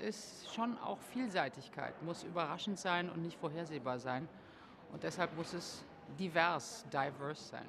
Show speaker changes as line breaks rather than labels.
ist schon auch Vielseitigkeit, muss überraschend sein und nicht vorhersehbar sein. Und deshalb muss es divers, diverse sein.